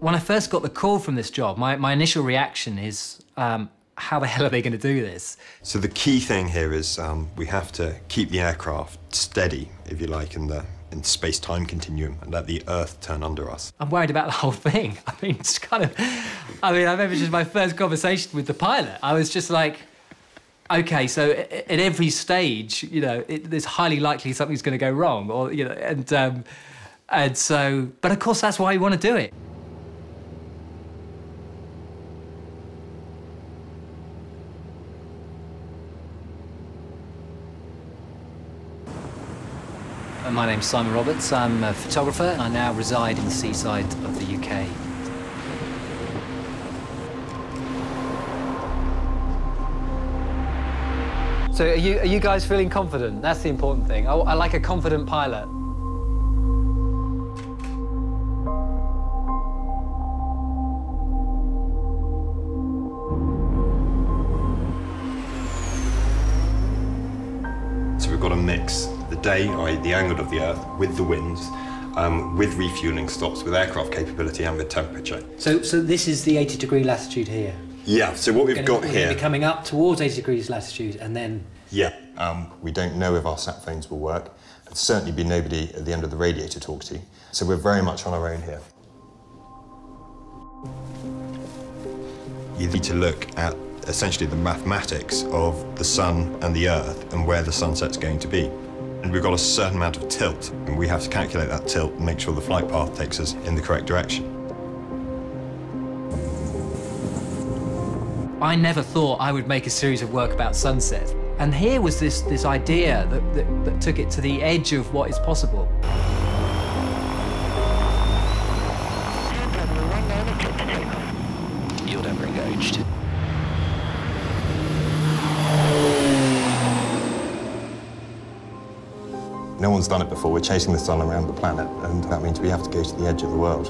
When I first got the call from this job, my, my initial reaction is, um, how the hell are they going to do this? So the key thing here is um, we have to keep the aircraft steady, if you like, in the in space-time continuum and let the Earth turn under us. I'm worried about the whole thing. I mean, it's kind of, I mean, I remember just my first conversation with the pilot. I was just like, okay, so at every stage, you know, it, it's highly likely something's going to go wrong, or you know, and um, and so, but of course, that's why you want to do it. My name's Simon Roberts. I'm a photographer. And I now reside in the seaside of the UK. So are you, are you guys feeling confident? That's the important thing. I, I like a confident pilot. So we've got a mix day, i.e. the angle of the Earth, with the winds, um, with refueling stops, with aircraft capability and with temperature. So, so this is the 80 degree latitude here. Yeah, so what we've Gonna- got we're here... coming up towards 80 degrees latitude and then Yeah. Um, we don't know if our sat phones will work. There'll certainly be nobody at the end of the radio to talk to. So we're very much on our own here. You need to look at essentially the mathematics of the sun and the earth and where the sunset's going to be. And we've got a certain amount of tilt, and we have to calculate that tilt and make sure the flight path takes us in the correct direction. I never thought I would make a series of work about sunset. And here was this, this idea that, that, that took it to the edge of what is possible. Yield ever engaged. No one's done it before. We're chasing the sun around the planet, and that means we have to go to the edge of the world.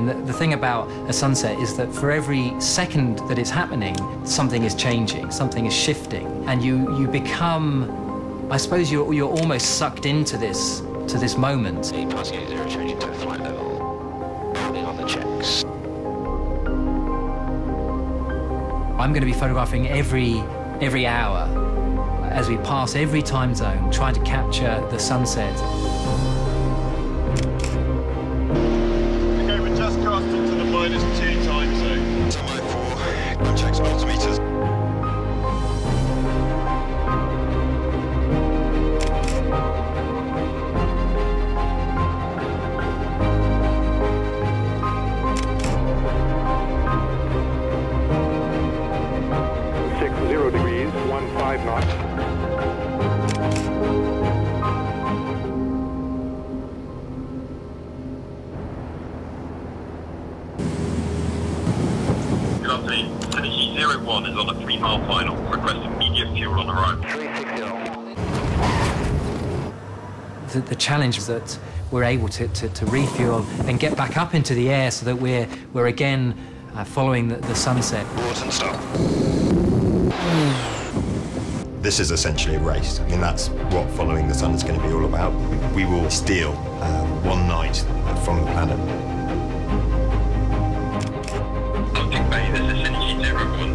And the, the thing about a sunset is that for every second that it's happening, something is changing, something is shifting, and you, you become, I suppose you're, you're almost sucked into this, to this moment. The eight zero changing to flight level. Putting on the checks. I'm going to be photographing every, every hour as we pass every time zone, trying to capture the sunset. Okay, we're just casting to the minus two time zone. Time for context altimeters. Six zero degrees, one five knots. Good afternoon. Synergy Zero One is on a three mile final, requesting immediate fuel on arrival. Three six zero. The, the challenge is that we're able to, to, to refuel and get back up into the air so that we're, we're again uh, following the, the sunset. Port and stop. This is essentially a race. I mean, that's what following the sun is going to be all about. We will steal um, one night from the planet. Bye, this is NG0.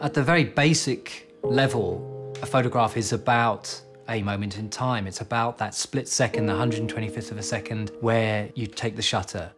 At the very basic level, a photograph is about a moment in time. It's about that split second, the 125th of a second, where you take the shutter.